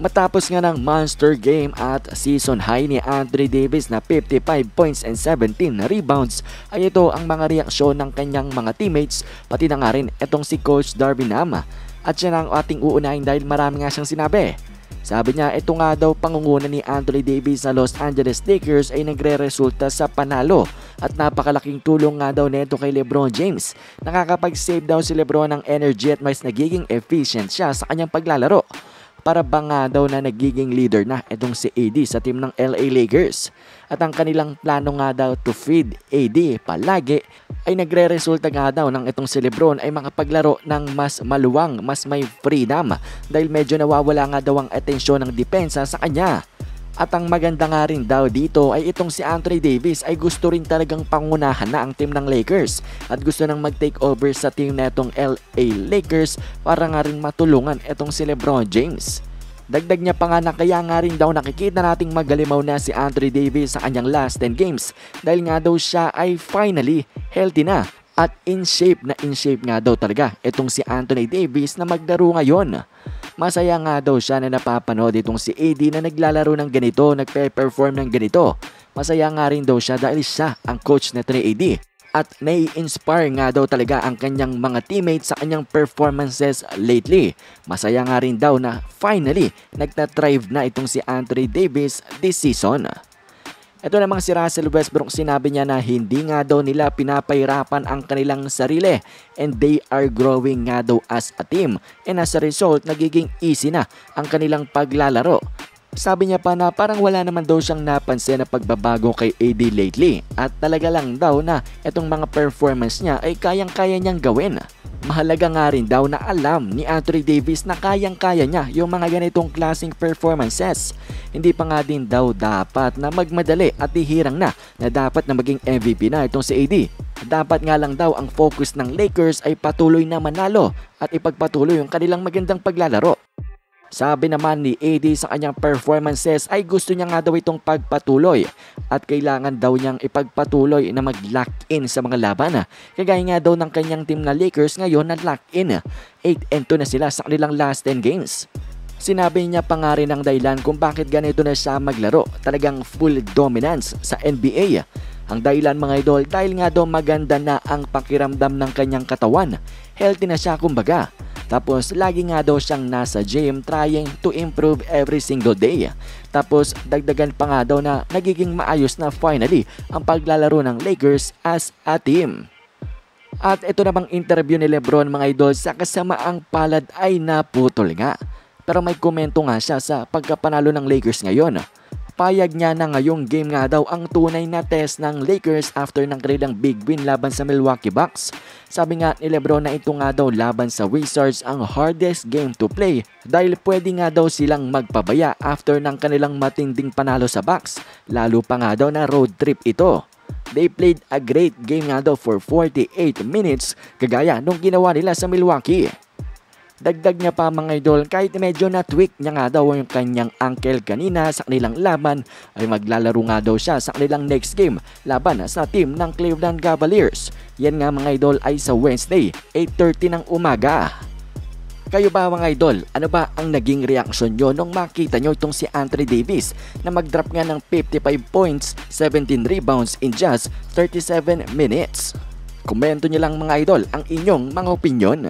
Matapos nga ng monster game at season high ni Anthony Davis na 55 points and 17 rebounds ay ito ang mga reaksyon ng kanyang mga teammates pati na nga rin itong si Coach Darby Nama at siya ang ating uunahin dahil marami nga siyang sinabi. Sabi niya ito nga daw pangunguna ni Anthony Davis sa Los Angeles Lakers ay nagre-resulta sa panalo at napakalaking tulong nga daw nito kay Lebron James. Nakakapag-save daw si Lebron ng energy at mas nagiging efficient siya sa kanyang paglalaro para ba nga daw na nagiging leader na itong si AD sa team ng LA Lakers. At ang kanilang plano nga daw to feed AD palagi ay nagre-resulta nga daw ng itong si Lebron ay makapaglaro ng mas maluwang, mas may freedom dahil medyo nawawala nga daw ang atensyon ng depensa sa kanya. At ang maganda nga rin daw dito ay itong si Anthony Davis ay gusto rin talagang pangunahan na ang team ng Lakers at gusto nang mag-take over sa team na itong LA Lakers para nga rin matulungan itong si Lebron James. Dagdag niya pa nga na kaya nga rin daw nakikita nating magalimaw na si Anthony Davis sa kanyang last 10 games dahil nga daw siya ay finally healthy na at in shape na in shape nga daw talaga itong si Anthony Davis na maglaro ngayon. Masaya nga daw siya na napapanood itong si AD na naglalaro ng ganito, nagpe-perform ng ganito. Masaya nga rin daw siya dahil siya ang coach na ni AD. At nai-inspire nga daw talaga ang kanyang mga teammates sa kanyang performances lately. Masaya nga rin daw na finally nagtatrive na itong si Anthony Davis this season. Ito namang si Russell Westbrook sinabi niya na hindi nga daw nila pinapahirapan ang kanilang sarili and they are growing nga daw as a team and as a result nagiging easy na ang kanilang paglalaro. Sabi niya pa na parang wala naman daw siyang napansin na pagbabago kay AD lately at talaga lang daw na itong mga performance niya ay kayang-kaya niyang gawin. Mahalaga nga rin daw na alam ni Anthony Davis na kayang-kaya niya yung mga ganitong klaseng performances. Hindi pa nga din daw dapat na magmadali at ihirang na na dapat na maging MVP na itong si AD. Dapat nga lang daw ang focus ng Lakers ay patuloy na manalo at ipagpatuloy yung kanilang magandang paglalaro. Sabi naman ni AD sa kanyang performances ay gusto niya nga daw itong pagpatuloy at kailangan daw niyang ipagpatuloy na mag-lock in sa mga laban. Kagaya nga daw ng kanyang team na Lakers ngayon na lock in. 8 and 2 na sila sa kanilang last 10 games. Sinabi niya pa nga rin ang dahilan kung bakit ganito na siya maglaro. Talagang full dominance sa NBA. Ang dahilan mga idol dahil nga daw maganda na ang pakiramdam ng kanyang katawan. Healthy na siya kumbaga. Tapos lagi nga daw siyang nasa gym trying to improve every single day. Tapos dagdagan pa nga daw na nagiging maayos na finally ang paglalaro ng Lakers as a team. At ito namang interview ni Lebron mga idol sa kasamaang palad ay naputol nga. Pero may komento nga siya sa pagkapanalo ng Lakers ngayon. Payag niya na ngayong game nga daw ang tunay na test ng Lakers after ng kanilang big win laban sa Milwaukee Bucks. Sabi nga ni Lebron na ito nga daw laban sa Wizards ang hardest game to play dahil pwede nga daw silang magpabaya after ng kanilang matinding panalo sa Bucks. Lalo pa nga daw na road trip ito. They played a great game nga daw for 48 minutes kagaya nung ginawa nila sa Milwaukee. Dagdag niya pa mga idol kahit medyo na-tweak niya nga daw yung kanyang ankle kanina sa kanilang laban ay maglalaro nga daw siya sa kanilang next game laban sa team ng Cleveland Cavaliers. Yan nga mga idol ay sa Wednesday 8.30 ng umaga. Kayo ba mga idol, ano ba ang naging reaksyon nyo nung makita nyo itong si Anthony Davis na mag-drop nga ng 55 points, 17 rebounds in just 37 minutes? Komento nyo lang mga idol ang inyong mga opinion.